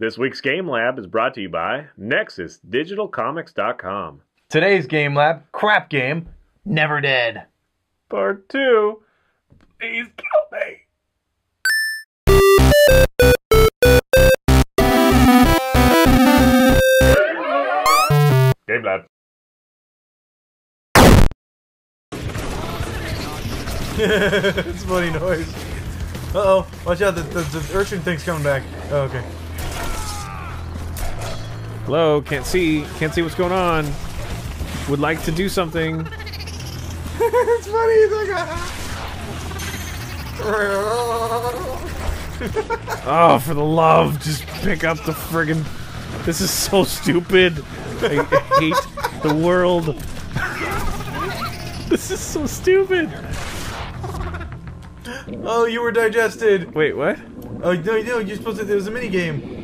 This week's Game Lab is brought to you by NexusDigitalComics.com. Today's game lab, crap game, Never Dead. Part 2. Please kill me. Game Lab. it's a funny noise. Uh oh, watch out, the, the, the urchin thing's coming back. Oh, okay. Hello, can't see, can't see what's going on. Would like to do something. it's funny, it's like, ah. Oh, for the love, just pick up the friggin'. This is so stupid. I hate the world. this is so stupid. Oh, you were digested. Wait, what? Oh, no, no, you're supposed to, there was a mini game.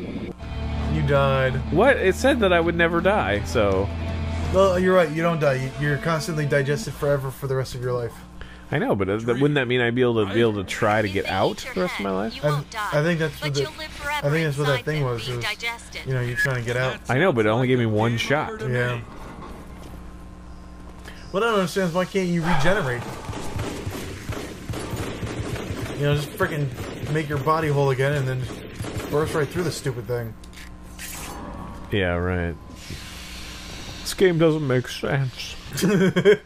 Died. What? It said that I would never die, so. Well, you're right, you don't die. You- You're constantly digested forever for the rest of your life. I know, but uh, that- wouldn't that mean I'd be able to be able to try to get out the rest of my life? I, I think that's what the, I think that's what that thing was. Was you know, you're trying to get out. I know, but it only gave me one shot. Yeah. What I don't understand is why can't you regenerate? You know, just freaking make your body whole again and then burst right through the stupid thing. Yeah, right. This game doesn't make sense.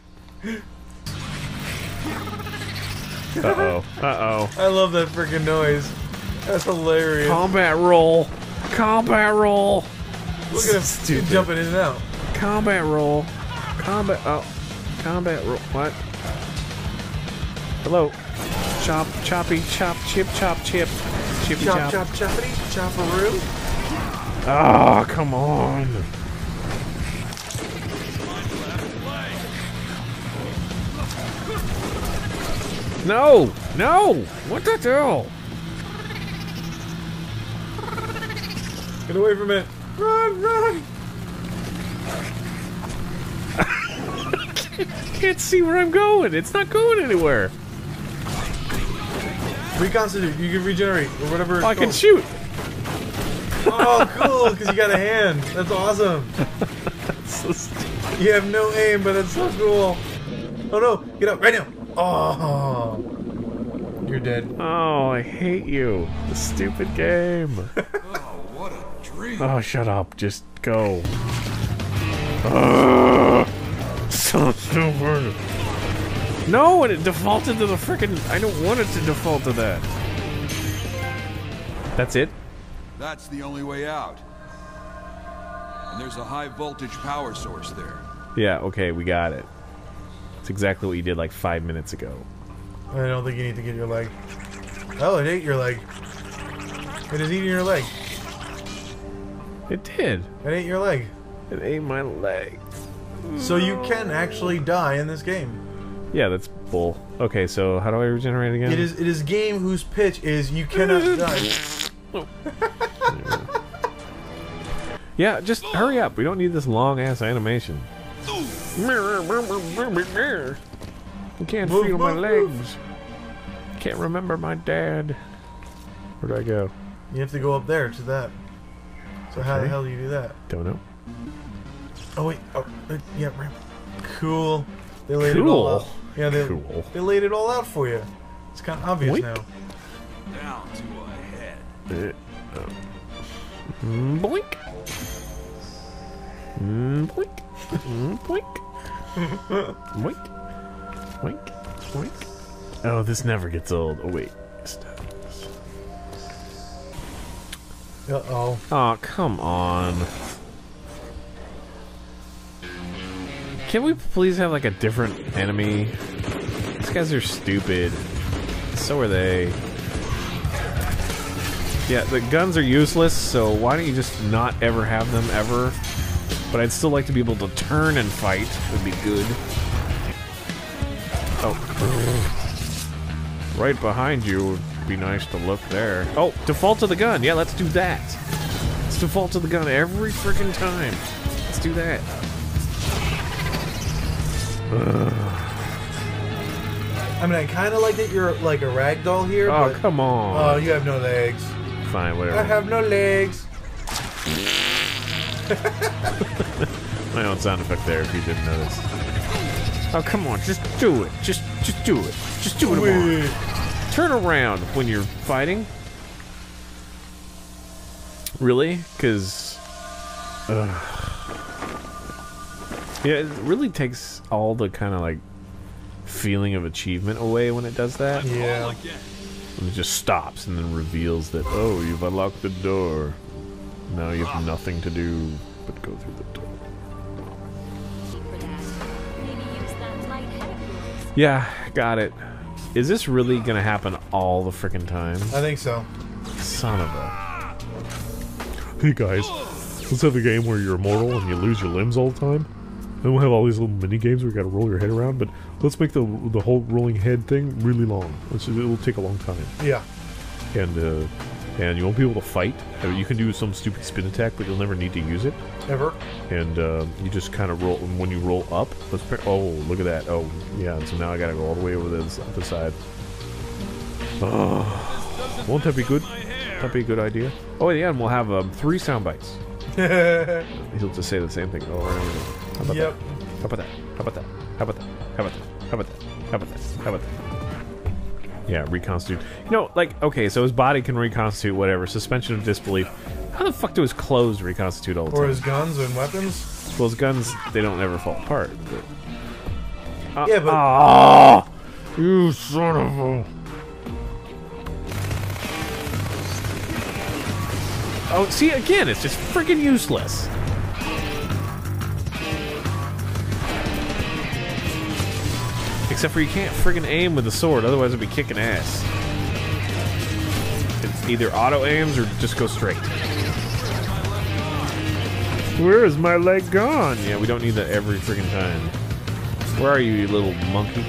Uh oh. Uh oh. I love that freaking noise. That's hilarious. Combat roll. Combat roll. Look at him Stupid. jumping in and out. Combat roll. Combat. Oh. Combat roll. What? Hello. Chop, choppy, chop, chip, chop, chip. Chippy Chop, chop. chop, choppity, chopperoo. Oh, come on. No! No! What the hell? Get away from it. Run, run. Can't see where I'm going. It's not going anywhere. Reconstitute. You can regenerate or whatever. Oh, I can shoot. Oh, cool, because you got a hand. That's awesome. So st- You have no aim, but that's so cool. Oh no, get up right now. Oh, you're dead. Oh, I hate you. The stupid game. oh, What a dream. Oh, shut up. Just go. Ugh. so stupid. No, and it defaulted to the frickin' I don't want it to default to that. That's it? That's the only way out. And there's a high voltage power source there. Yeah, okay, we got it. It's exactly what you did like five minutes ago. I don't think you need to get your leg. Oh, it ate your leg. It is eating your leg. It did. It ate your leg. It ate my leg. So you can actually die in this game. Yeah, that's bull. Okay, so how do I regenerate again? It is it is game whose pitch is you cannot die. Yeah, just hurry up. We don't need this long ass animation. I can't Move, feel my move, legs. Can't remember my dad. Where do I go? You have to go up there to that. So how the hell do you do that? Don't know. Oh wait. Oh uh, yeah. Ramp. Cool. They laid it all Cool. out. Yeah, they Cool. they laid it all out for you. It's kind of obvious Boink. now. Down to a head. Uh, oh. Mm, Boink. Mm, Boink. Mm, Boink. Boink. Boink. Boink. Oh, this never gets old. Oh, wait. Uh oh. Oh, come on. Can we please have like a different enemy? These guys are stupid. So are they. Yeah, the guns are useless, so why don't you just not ever have them ever? But I'd still like to be able to turn and fight. Would be good. Oh. Right behind you would be nice to look there. Oh, default to the gun. Yeah, let's do that. Let's default to the gun every freaking time. Let's do that. I mean, I kind of like that you're like a rag doll here. Oh, but, come on. Oh, you have no legs. Fine, I have no legs. My own sound effect there, if you didn't notice. Oh, come on, just do it. Just, just do it. Just do it. Amar. Turn around when you're fighting. Really? Because, yeah, it really takes all the kind of like feeling of achievement away when it does that. Yeah. And it just stops and then reveals that, oh, you've unlocked the door. Now you have nothing to do but go through the door. Maybe use that light head of yours. Yeah, got it. Is this really gonna happen all the freaking time? I think so. Son of a. Hey guys, let's have a game where you're immortal and you lose your limbs all the time. Then we'll have all these little mini games where you gotta roll your head around, but let's make the the whole rolling head thing really long. It'll take a long time. Yeah. And uh, and you won't be able to fight. Uh, You can do some stupid spin attack, but you'll never need to use it. Ever. And uh, you just kind of roll. And when you roll up, let's. par- Oh, look at that. Oh, yeah. And so now I gotta go all the way over to this other side. Oh, won't that be good? That'd be a good idea. Oh, yeah, and we'll have um, three sound bites. He'll just say the same thing over and over. How about Yep. that? How about that? How about that? How about that? How about that? How about that? How about this? How about that? Yeah, reconstitute. You know, like, okay, so his body can reconstitute whatever. Suspension of disbelief. How the fuck do his clothes reconstitute all the time? Or his guns and weapons. Well, his guns, they don't ever fall apart. But... Yeah, but- Ah! You son of a... Oh, see, again, it's just freaking useless. Except for you can't friggin' aim with the sword, otherwise it'd be kicking ass. It's either auto aims or just go straight. Where is my leg gone? Yeah, we don't need that every friggin' time. Where are you, you little monkey?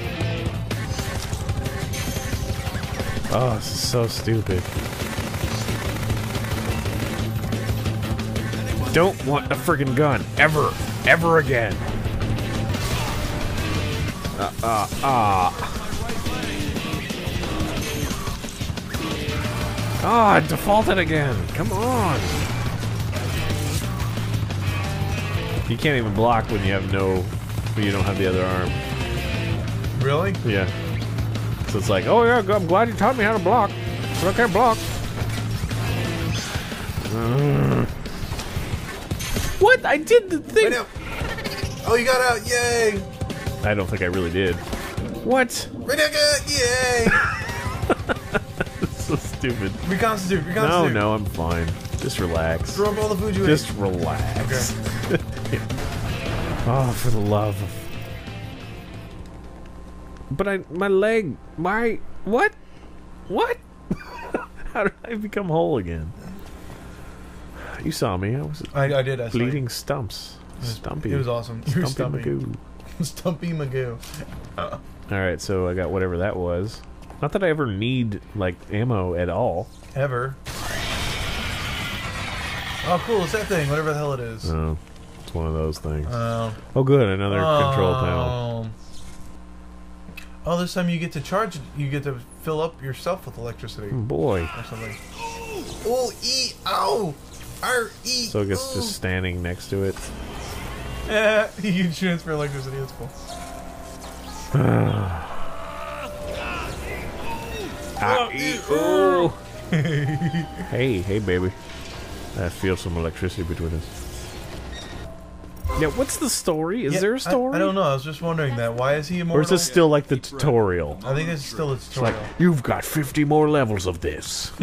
Oh, this is so stupid. Don't want a friggin' gun. Ever. Ever again. Uh, uh, ah. Ah, it defaulted again. Come on. You can't even block when you have no, when you don't have the other arm. Really? Yeah. So it's like, oh yeah, I'm glad you taught me how to block, but I can't block. Uh. What? I did the thing. Oh, you got out! Yay! I don't think I really did. What? Now! Yay! so stupid. reconstitute, No, reconstitute. no, I'm fine. Just relax. Throw up all the food you Just ate. relax. Okay. Oh, for the love of. But I, my leg, my what, what? How did I become whole again? You saw me. I was I, I did. I saw you. bleeding stumps. Stumpy. It was awesome. You were Stumpy Stumpy. Magoo. Stumpy Magoo. All right, so I got whatever that was. Not that I ever need like ammo at all. Ever. Oh, cool. It's that thing. Whatever the hell it is. No, it's one of those things. Um, oh, good, another control panel. um, Oh, this time you get to charge. You get to fill up yourself with electricity Oh, boy. or something. Oh, e, ow, r, e. So I guess just standing next to it. Yeah, you can transfer electricity. That's cool. Ah, ooh. hey, hey, baby. I feel some electricity between us. Yeah, what's the story? Is Yeah, there a story? I, don't know. I was just wondering that. Why is he immortal? Or is this still like the tutorial? I think it's still a It's like, tutorial. you've got 50 more levels of this.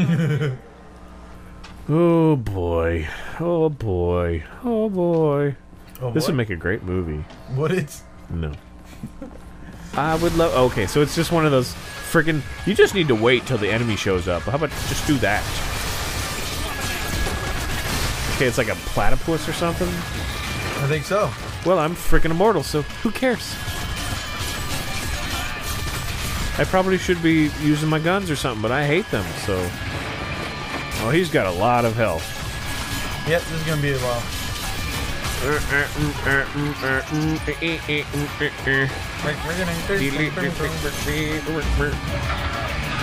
oh boy. Oh boy. Oh boy. Oh, This what? would make a great movie. What it's? No. I would love. Okay, so it's just one of those freaking. You just need to wait till the enemy shows up. How about just do that? Okay, it's like a platypus or something. I think so. Well, I'm freaking immortal, so who cares? I probably should be using my guns or something, but I hate them, so. Oh, he's got a lot of health. Yep, this is gonna be a while.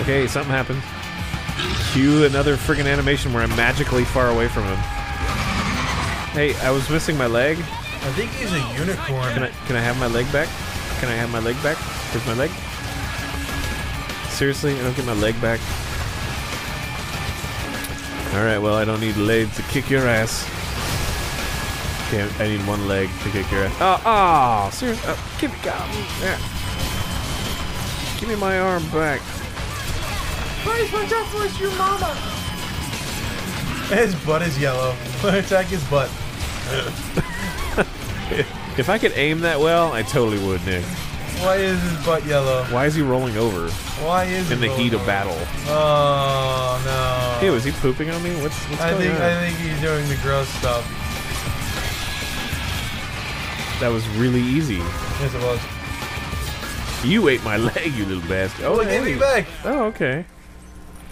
Okay, something happened. Cue another friggin' animation where I'm magically far away from him. Hey, I was missing my leg. I think he's a unicorn. Can I can I have my leg back? Can I have my leg back? Where's my leg? Seriously, I don't get my leg back. All right, well I don't need legs to kick your ass. Okay, I need one leg to kick your ass. Oh, oh, seriously, oh, give me, God, yeah. Give me my arm back. Praise my death wish, you mama! His butt is yellow. Attack his butt. If I could aim that well, I totally would, Nick. Why is his butt yellow? Why is he rolling over Why is in the it heat of battle? Oh no. Hey, was he pooping on me? What's, what's I going think on? I think he's doing the gross stuff. That was really easy. Yes, it was. You ate my leg, you little bastard. Oh, give hey. me back. Oh, okay.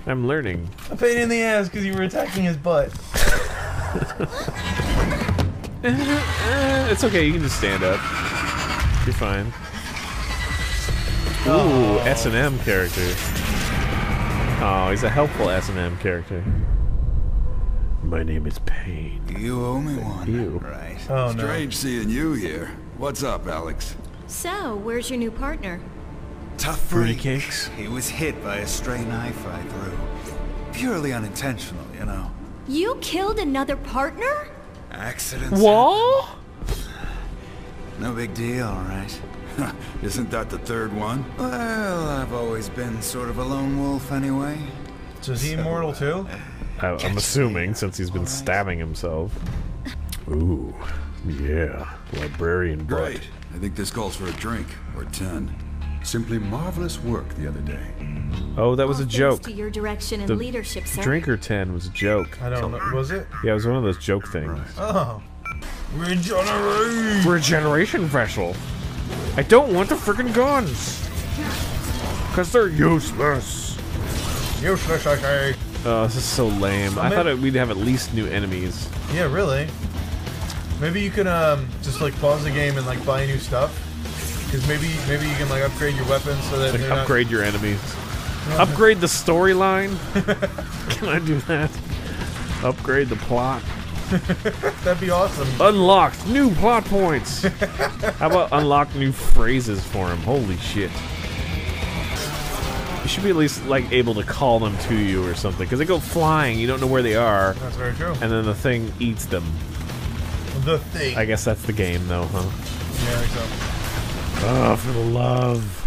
I'm learning. A pain in the ass because you were attacking his butt. It's okay. You can just stand up. You're fine. Ooh, S and M character. Oh, he's a helpful S and M character. My name is Pain. You owe me one. You. Right. Oh no. Strange seeing you here. What's up, Alex? So, where's your new partner? Tough Fruity freak. cakes? He was hit by a stray knife I threw. Purely unintentional, you know. You killed another partner? Accidents. Whoa? No big deal, right? Isn't that the third one? Well, I've always been sort of a lone wolf anyway. So is he immortal too? I, I'm assuming since he's been stabbing himself. Ooh, yeah, librarian butt. Great. I think this calls for a drink or ten. Simply marvelous work the other day. Oh, that was a joke. to your direction and The leadership, sir. Drinker 10 was a joke. I don't know. Was it? Yeah, it was one of those joke things. Oh. Regenerate! Regeneration vessel. I don't want the friggin' guns. Because they're useless. Useless, I say. Oh, this is so lame. I maybe- thought it, we'd have at least new enemies. Yeah, really. Maybe you can um just like pause the game and like buy new stuff. Because maybe maybe you can like upgrade your weapons so that Like, they're not- upgrade your enemies. Upgrade the storyline. Can I do that? Upgrade the plot. That'd be awesome. Unlocked new plot points. How about unlock new phrases for him? Holy shit. You should be at least like able to call them to you or something because they go flying. You don't know where they are, That's very true. and then the thing eats them. The thing. I guess that's the game, though, huh? yeah, I think so. Oh, for the love.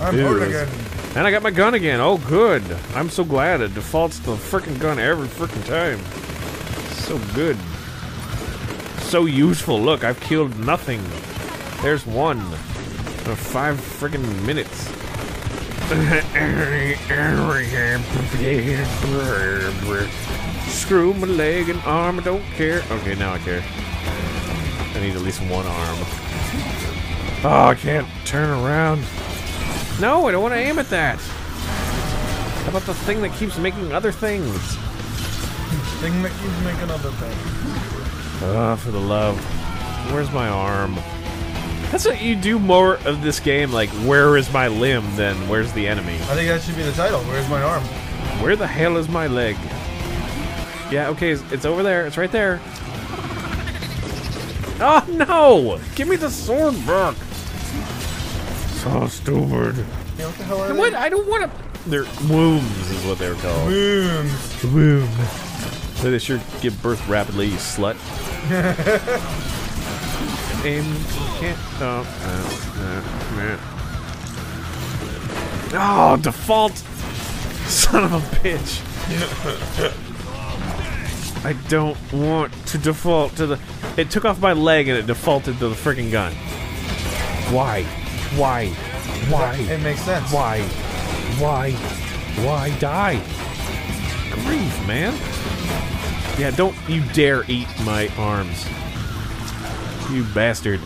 I'm Ew. again. And I got my gun again. Oh, good. I'm so glad it defaults to the frickin' gun every frickin' time. So good. So useful. Look, I've killed nothing. There's one. For five frickin' minutes. Screw my leg and arm, I don't care. Okay, now I care. I need at least one arm. Oh, I can't turn around. No, I don't want to aim at that. How about the thing that keeps making other things? Thing that keeps making other things. Ah, for the love. Where's my arm? That's what you do more of this game, like, where is my limb, than where's the enemy? I think that should be the title. Where's my arm? Where the hell is my leg? Yeah, okay, it's, it's over there. It's right there. Oh, no! Give me the sword back! So stupid. Yeah, what the hell are they? What? I don't want to... They're wombs is what they're called. Boom. Boom. So they sure give birth rapidly, you slut. Aim. Can't. Uh. Oh, default. Son of a bitch. I don't want to default to the. It took off my leg and it defaulted to the freaking gun. Why? Why? Why? It makes sense. Why? Why? Why die? Grief, man. Yeah, don't you dare eat my arms. You bastard.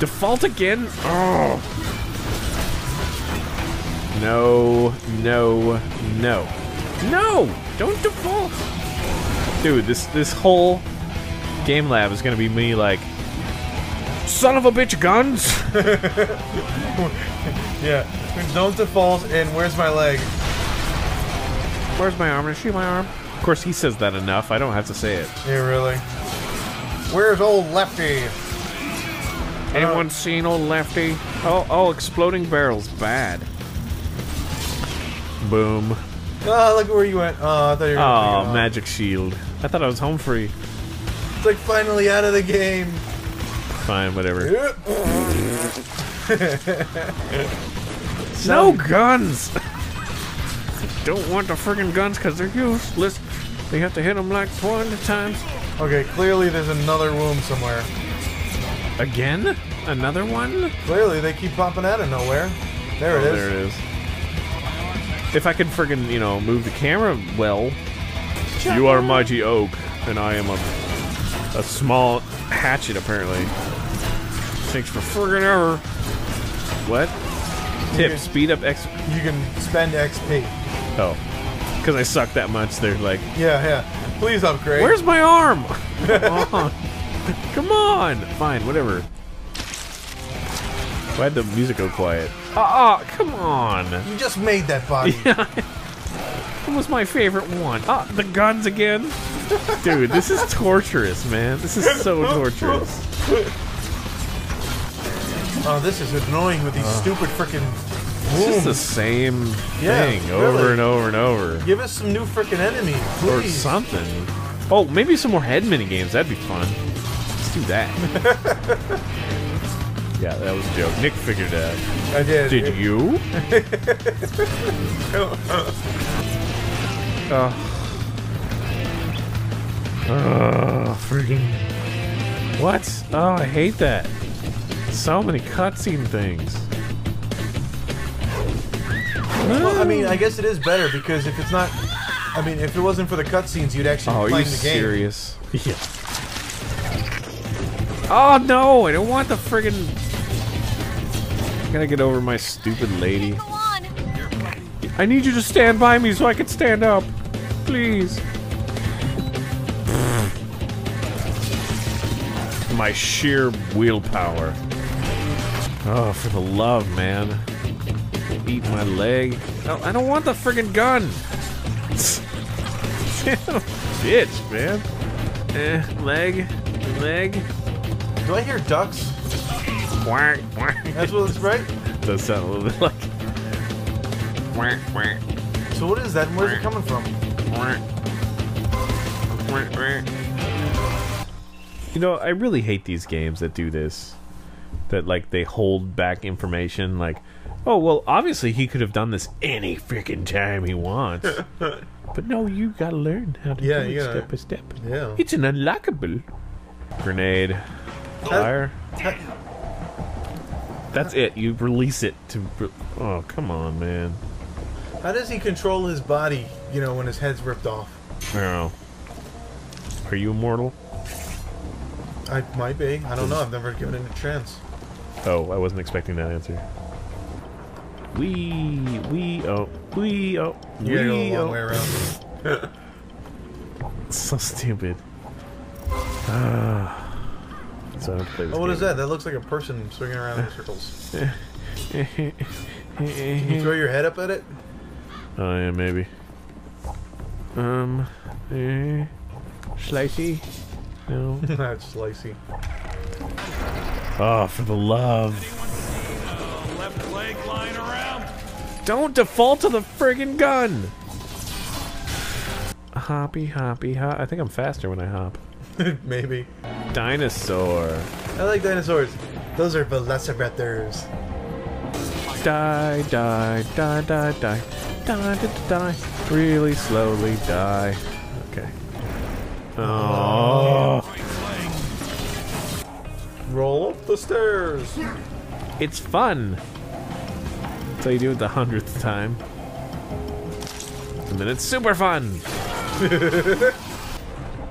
Default again? Oh. No, no, no. No! Don't default! Dude, this this whole game lab is gonna be me like Son of a bitch guns! Yeah. Don't default and where's my leg? Where's my arm? Is she my arm? Of course, he says that enough. I don't have to say it. Yeah, really. Where's old Lefty? Anyone seen old Lefty? Oh, oh, exploding barrels, bad. Boom. Oh, look where you went. Oh, I thought you were gonna Oh, take magic shield. I thought I was home free. It's like finally out of the game. Fine, whatever. No guns! Don't want the friggin' guns because they're useless. They have to hit them like 20 times. Okay, clearly there's another womb somewhere. Again? Another one? Clearly they keep popping out of nowhere. There it Oh, is. There it is. If I could friggin', you know, move the camera well. You are a mighty oak, and I am a, a small hatchet, apparently. Thanks for friggin' ever. What? Tip, can- speed up X. You can spend XP. Oh. Because I suck that much, they're like, Yeah, yeah. Please upgrade. Where's my arm? Come on. Come on. Fine, whatever. Why'd the music go quiet? Ah, oh, come on. You just made that body. What was my favorite one? Ah, the guns again. Dude, this is torturous, man. This is so torturous. Oh, this is annoying with these stupid freaking It's just the same Yeah, thing over really. and over and over. Give us some new freaking enemies, Or please. something. Oh, maybe some more head mini games. That'd be fun. Let's do that. yeah, that was a joke. Nick figured it out. I did. Did you? oh. Oh, freaking. What? Oh, I hate that. So many cutscene things. Well, I mean, I guess it is better because if it's not, I mean, if it wasn't for the cutscenes, you'd actually Oh, be are you playing the game. serious? Yeah. Oh no! I don't want the friggin'. I gotta get over my stupid lady. I need you to stand by me so I can stand up. Please. My sheer willpower. Oh, for the love, man. Eat my leg. No, I don't want the friggin' gun. Bitch, man. Eh, leg, leg. Do I hear ducks? Quack, quack. That's what it's right. Does sound a little bit like. Quack, quack. So what is that? and Where's it coming from? You know, I really hate these games that do this. That, like, they hold back information. Like, oh, well, obviously he could have done this any freaking time he wants. but no, you gotta learn how to Yeah, do you it gotta- step by step. Yeah. It's an unlockable. Grenade. Fire. That's it. You release it to. re- Oh, come on, man. How does he control his body? You know, when his head's ripped off. I. Are you immortal? I might be. I don't know. I've never given it a chance. Oh, I wasn't expecting that answer. We, we, oh, we, oh, You gotta go we, a long oh. way around. So stupid. Ah. so I don't play this Oh, what is game. that? That looks like a person swinging around in circles. Can you throw your head up at it? Oh yeah, maybe. Um, eh, slicey. No. That's slicey. Oh, for the love. Don't default to the friggin' gun. Hoppy, hoppy, hop. I think I'm faster when I hop. Maybe. Dinosaur. I like dinosaurs. Those are velociraptors. Die, die, die, die, die. Die, die, die. Really slowly die. Okay. Oh. Roll up the stairs. It's fun. How you do it the hundredth time. And then it's super fun.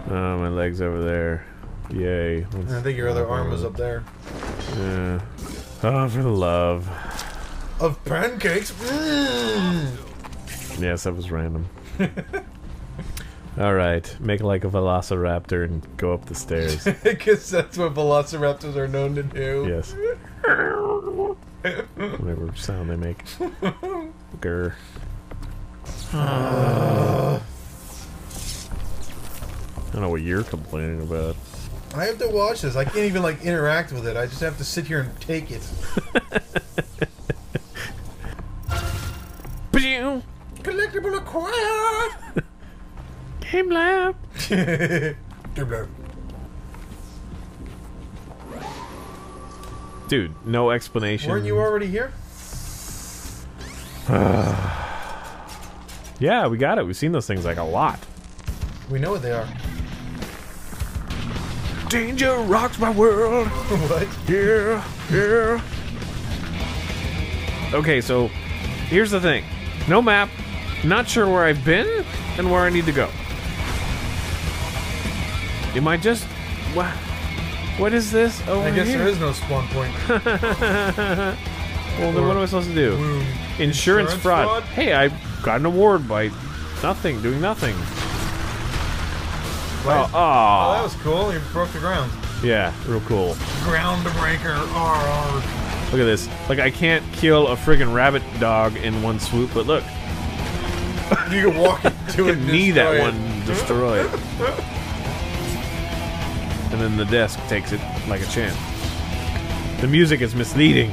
oh, my leg's over there. Yay. Let's- I think your other arm was up there. Yeah. Oh, for the love. Of pancakes? Mmm! Yes, that was random. All right, make like a velociraptor and go up the stairs. Because that's what velociraptors are known to do. Yes. Whatever sound they make. Grr. don't know what you're complaining about. I have to watch this. I can't even like interact with it. I just have to sit here and take it. Pew! Collectible acquired. Game lab. Dude, no explanation. Weren't you already here? Uh, yeah, we got it. We've seen those things like a lot. We know what they are. Danger rocks my world. what? Yeah, yeah. Okay, so here's the thing. No map. Not sure where I've been and where I need to go. Am I just what? What is this over I guess here? there is no spawn point. well, then what am I supposed to do? Insurance, Insurance fraud. fraud? Hey, I got an award by nothing, doing nothing. Right. Oh, ah. Oh, aw. that was cool. You broke the ground. yeah, real cool. Ground breaker. RR. Look at this. Like I can't kill a friggin' rabbit dog in one swoop, but look, You can walk into it. knee that one, destroy it. And then the desk takes it like a champ. The music is misleading.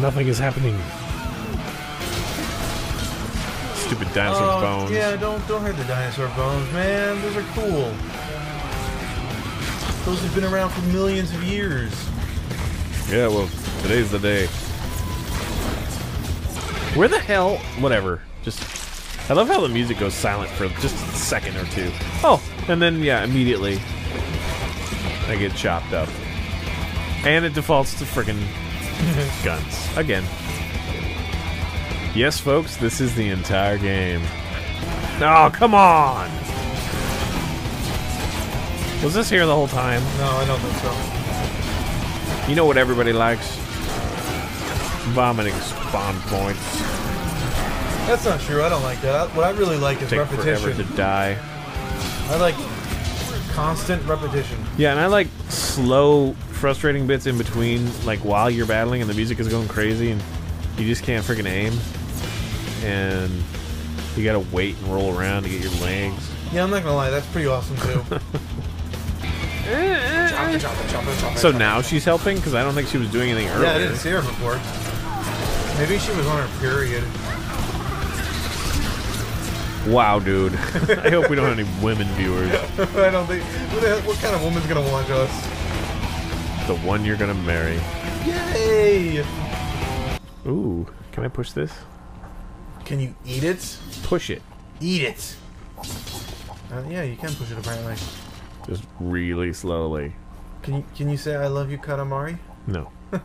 Nothing is happening. Stupid dinosaur Oh, bones. yeah, don't don't hurt the dinosaur bones, man. Those are cool. Those have been around for millions of years. Yeah, well, today's the day. Where the hell? Whatever. Just. I love how the music goes silent for just a second or two. Oh, and then, yeah, immediately. I get chopped up. And it defaults to friggin' guns. Again. Yes, folks, this is the entire game. Oh, come on! Was this here the whole time? No, I don't think so. You know what everybody likes? Vomiting spawn points. That's not true. I don't like that. What I really like is Take forever to die. I like constant repetition. Yeah, and I like slow, frustrating bits in between, like while you're battling and the music is going crazy and you just can't freaking aim. And you gotta wait and roll around to get your legs. Yeah, I'm not gonna lie. That's pretty awesome too. Chopper, chopper, chopper, chopper, So now she's helping? Because I don't think she was doing anything earlier. Yeah, I didn't see her before. Maybe she was on her period. Wow, dude. I hope we don't have any women viewers. I don't think. Who the what kind of woman's gonna watch us? The one you're gonna marry. Yay! Ooh, can I push this? Can you eat it? Push it. Eat it. Uh, yeah, you can push it apparently. Just really slowly. Can you can you say I love you, Katamari? No.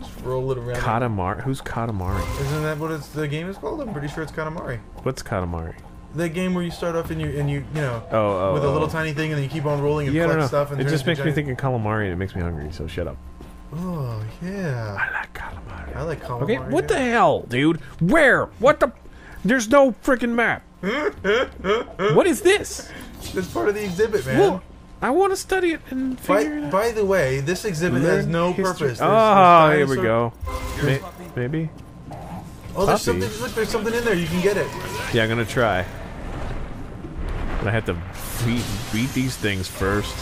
Just roll it around. Katamari? Who's Katamari? Isn't that what it's, the game is called? I'm pretty sure it's Katamari. What's Katamari? The game where you start off and you and you you know Oh, oh, with a oh, little oh. tiny thing and then you keep on rolling and Yeah, collect know. stuff and it just makes me giant- think of calamari and it makes me hungry, so shut up. Oh yeah, I like calamari. I like calamari. Okay, what the hell, dude? Where? What the? There's no freaking map. what is this? That's part of the exhibit, man. Well, I want to study it and by, figure it out. by the way, this exhibit has no history. purpose. There's- Oh, there's here we go. May- maybe? Oh, there's Puppy. something. Look, there's something in there. You can get it. Yeah, I'm gonna try. But I have to beat, beat these things first.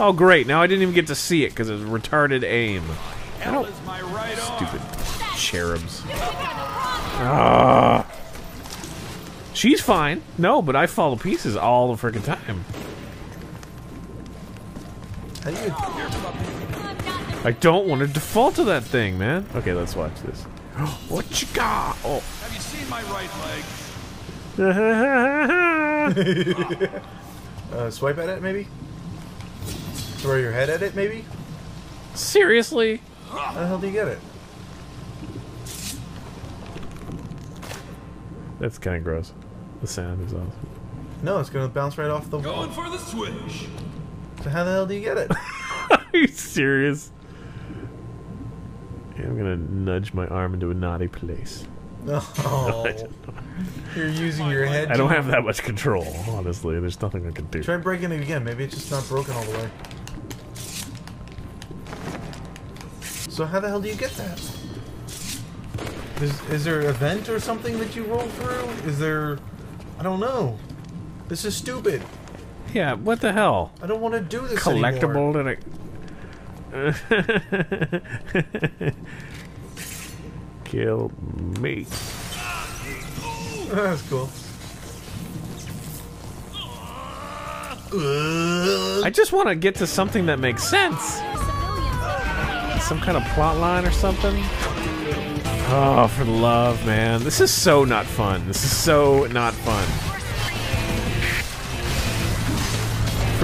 Oh, great! Now I didn't even get to see it because it's retarded aim. I don't. Stupid cherubs. Ah. She's fine. No, but I fall to pieces all the freaking time. How do you? I don't want to default to that thing, man. Okay, let's watch this. what you got? Oh. Have you seen my right leg? Uh, swipe at it, maybe. Throw your head at it, maybe. Seriously? How the hell do you get it? That's kind of gross. The sound is awesome. No, it's gonna bounce right off the wall. Going for the swish. So how the hell do you get it? Are you serious? I'm gonna nudge my arm into a naughty place. Oh, you're using your head. I don't have that much control, honestly. There's nothing I can do. Try breaking it again. Maybe it's just not broken all the way. So how the hell do you get that? Is, is there a vent or something that you roll through? Is there... I don't know. This is stupid. Yeah, what the hell? I don't want to do this Collectible anymore. I. Kill me. That's cool. I just want to get to something that makes sense. Some kind of plot line or something. Oh, for the love, man. This is so not fun. This is so not fun.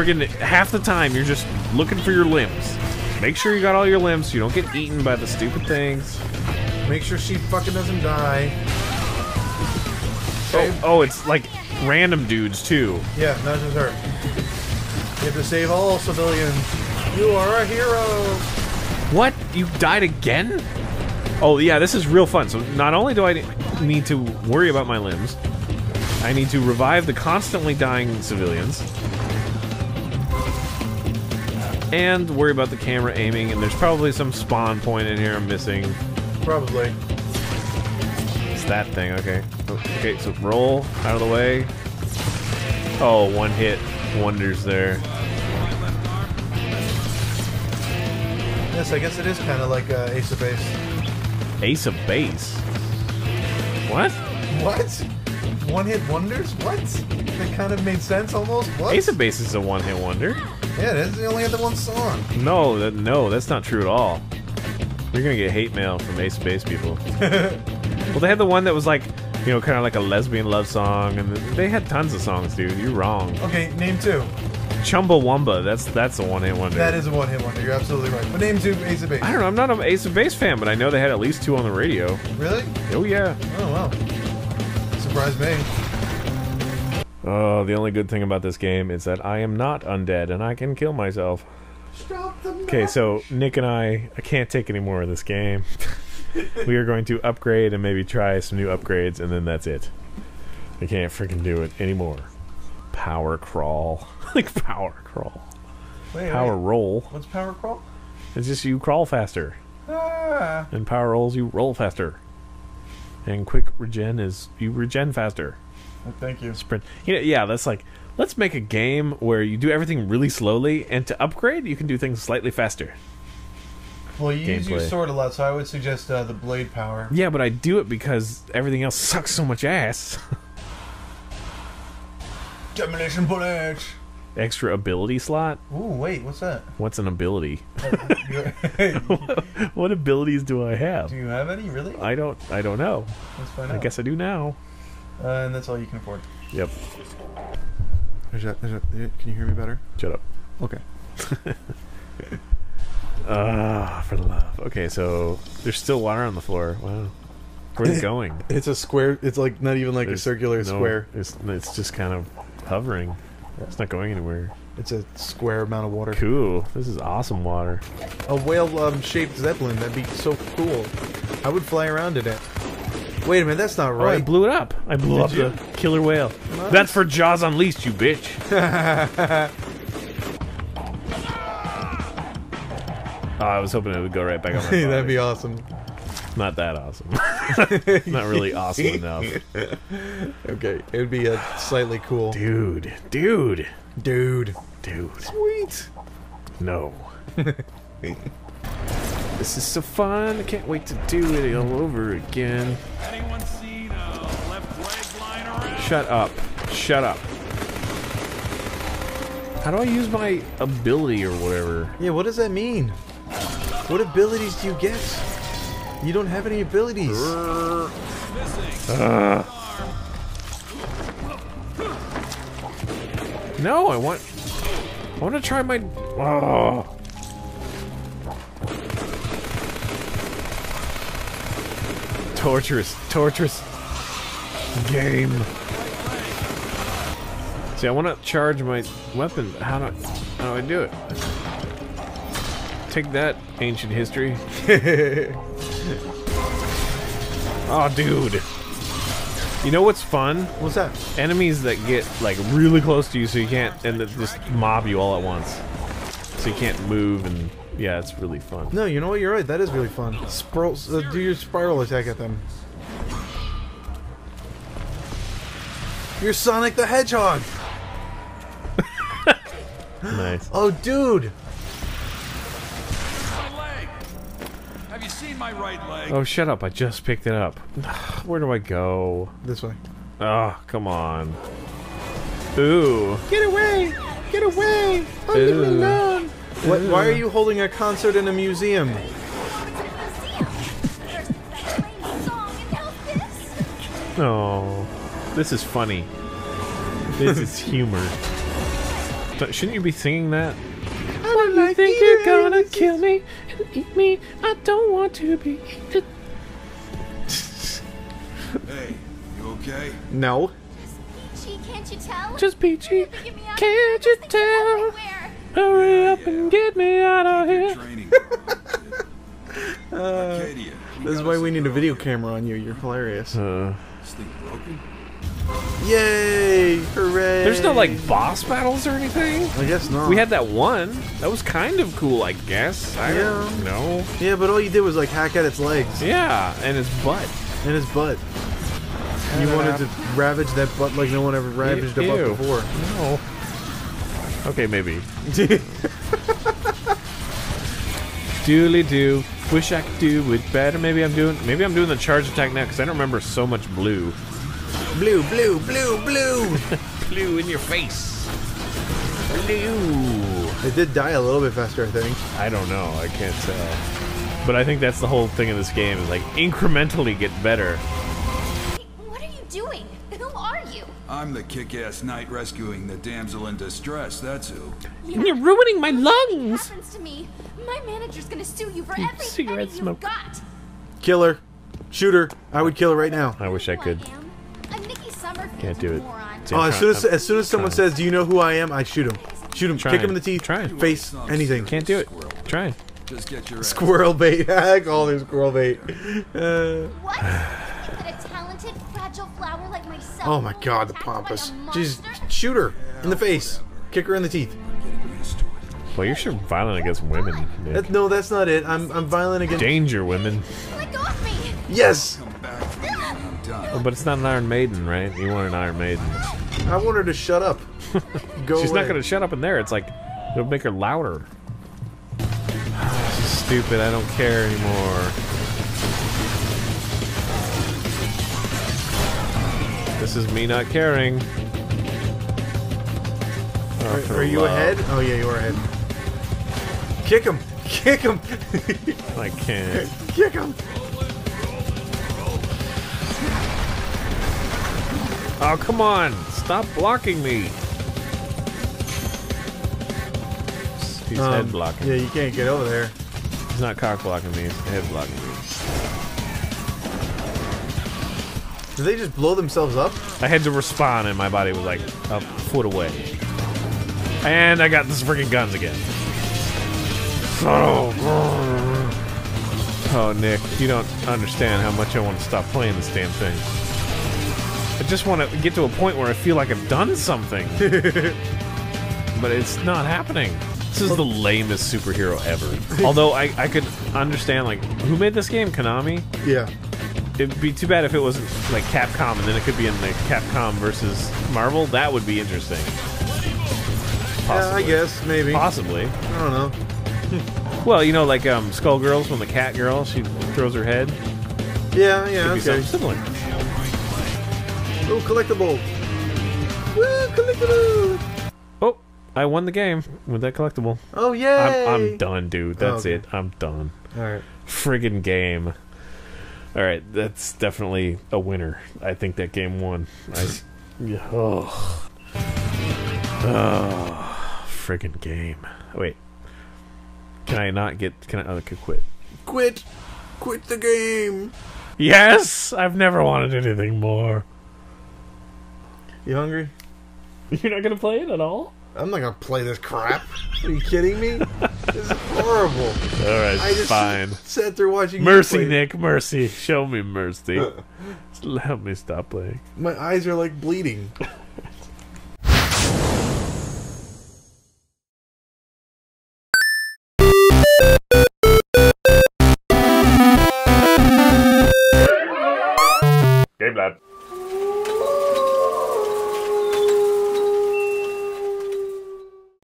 Friggin' half the time you're just looking for your limbs. Make sure you got all your limbs so you don't get eaten by the stupid things. Make sure she fucking doesn't die. Oh, oh, it's like random dudes too. Yeah, not just her. You have to save all civilians. You are a hero. What? You died again? Oh, yeah, this is real fun. So not only do I need to worry about my limbs, I need to revive the constantly dying civilians. And worry about the camera aiming, and there's probably some spawn point in here I'm missing. Probably. It's that thing, okay. Okay, so roll out of the way. Oh, one hit wonders there. Yes, I guess it is kind of like uh, Ace of Base. Ace of base. What? What? One hit wonders? What? That kind of made sense almost. What? Ace of base is a one hit wonder. Yeah, is. They only had the one song. No, that, no, that's not true at all. You're gonna get hate mail from Ace of Base people. well, they had the one that was like, you know, kind of like a lesbian love song, and they had tons of songs, dude. You're wrong. Okay, name two. Chumbawamba, that's that's a one hit wonder. That is a one hit wonder. You're absolutely right. But name two Ace of Base. I don't know. I'm not an Ace of Base fan, but I know they had at least two on the radio. Really? Oh yeah. Oh wow. Surprise me. Oh, the only good thing about this game is that I am not undead and I can kill myself. Okay, so Nick and I, I can't take any more of this game. we are going to upgrade and maybe try some new upgrades, and then that's it. I can't freaking do it anymore. Power crawl, like power crawl, Wait, power wait. roll. What's power crawl? It's just you crawl faster, Ah. and power rolls you roll faster, and quick regen is you regen faster. Thank you. sprint. You know, yeah, that's like let's make a game where you do everything really slowly, and to upgrade, you can do things slightly faster. Well, you use your Gameplay. sword a lot, so I would suggest uh, the blade power. Yeah, but I do it because everything else sucks so much ass. Demolition bullet. Extra ability slot? Ooh, wait, what's that? What's an ability? You- what abilities do I have? Do you have any really? I don't. I don't know. Let's find I out. guess I do now. Uh, and that's all you can afford. Yep. Is that, is that, can you hear me better? Shut up. Okay. Ah, for the love. Okay, so there's still water on the floor. Wow. Where's it going? It's a square. It's like not even like There's a circular no- square. It's, it's just kind of hovering. It's not going anywhere. It's a square amount of water. Cool. This is awesome water. A whale um, shaped zeppelin. That'd be so cool. I would fly around in it. Wait a minute, that's not Oh, I blew it up. I blew Did up you? the killer whale. That's for Jaws Unleashed, you bitch. oh, I was hoping it would go right back on my That'd be awesome. Not that awesome. Not really awesome enough. Okay, it would be a slightly cool. Dude, dude, Dude. dude. Sweet. No. This is so fun. I can't wait to do it all over again. Anyone seen a left leg lying around? Shut up. Shut up. How do I use my ability or whatever? Yeah, what does that mean? What abilities do you get? You don't have any abilities. Uh. No, I want. I want to try my. Oh. Torturous, torturous game. See, I want to charge my weapon. How do I, how do I do it? Take that, ancient history. oh, dude. You know what's fun? What's that? enemies that get like really close to you so you can't and that just mob you all at once so you can't move and yeah it's really fun No, you know what? You're right. That is really fun. Spiral, uh, do your spiral attack at them. You're Sonic the Hedgehog. Nice. Oh, dude. My leg! Have you seen my right leg? Oh, shut up. I just picked it up. Where do I go? This way. Oh, come on. Ooh. Get away! Get away! I'm Ooh. Alone. What, why are you holding a concert in a museum? Oh, this is funny. This is humor. Don't- Shouldn't you be singing that? I don't like Think you're gonna kill me and eat me? I don't want to be eaten. Hey, you okay? No. Gee, can't you tell? Just peachy. Get me out of Can't here. you This thing's tell? Everywhere. Hurry up and get me out of here. Uh, this is why we need a video camera on you. You're hilarious. Uh. Sleep broken? Yay! Hooray! there's no like boss battles or anything. I guess not. We had that one. That was kind of cool, I guess. I don't Yeah. know. Yeah, but all you did was like hack at its legs Yeah, and its butt. and its butt. You wanted to ravage that butt like no one ever ravaged a butt before. No. Okay, maybe. Dooley do. Wish I could do it better. Maybe I'm doing. Maybe I'm doing the charge attack now because I don't remember so much blue. blue, blue, blue, blue. Blue in your face. Blue. it did die a little bit faster, I think. I don't know. I can't tell. But I think that's the whole thing of this game is like incrementally get better. What are you doing? Who are you? I'm the kick-ass knight rescuing the damsel in distress, that's who. You're ruining my lungs. happens to me, my manager's gonna sue you for every cigarette smoke. you've got. Kill her. Shoot her. I would kill her right now. I wish I could. I'm Nikki Summerfield, Can't do it. moron. Oh, as soon as as soon as someone trying. says, "Do you know who I am?" I shoot him. Shoot him. Trying. Kick him in the teeth. Trying. Face. Anything. Can't do it. Try. Just get your Squirrel bait. I call it squirrel bait. Uh, What? oh my God, the pompous. Just shoot her in the face. Kick her in the teeth. getting used to it. Well, you're sure violent against women. That, no, that's not it. I'm I'm violent against. Danger, women. Let go of me! Yes. Come back to me when I'm done. Oh, but it's not an Iron Maiden, right? You want an Iron Maiden. I want her to shut up. Go She's away. not gonna shut up in there. It's like it'll make her louder. Ah, this is stupid. I don't care anymore. This is me not caring. Oh, for Are you love. ahead? Oh yeah, you are ahead. Kick him! Kick him! I can't. Kick him! Oh, come on! Stop blocking me! He's Um, head blocking. Yeah, you can't get over there. He's not cock blocking me, he's head blocking me. Did they just blow themselves up? I had to respond, and my body was like a foot away. And I got this freaking guns again. Oh, oh, Nick, you don't understand how much I want to stop playing this damn thing. I just want to get to a point where I feel like I've done something. but it's not happening. This is the lamest superhero ever. Although I, I could understand, like, who made this game? Konami? Yeah. It'd be too bad if it wasn't like Capcom and then it could be in the Capcom versus Marvel. That would be interesting. Yeah, I guess maybe. Possibly. I don't know. Well, you know, like um, Skullgirls when the cat girl she throws her head. Yeah, yeah, Could be okay. something similar. Ooh, collectible. Woo, collectible. Oh, I won the game with that collectible. Oh yeah! I'm, I'm done, dude. That's okay. it. I'm done. All right. Friggin' game. All right, that's definitely a winner. I think that game won. I, oh, oh, friggin' game. Wait, can I not get? Can I? Oh, I could quit. Quit. Quit the game. Yes, I've never wanted anything more. You hungry? You're not gonna play it at all. I'm not gonna play this crap. Are you kidding me? this is horrible. All right, I just fine. sat there watching. Mercy. Nick. Mercy. Show me mercy. Help me stop playing. My eyes are like bleeding.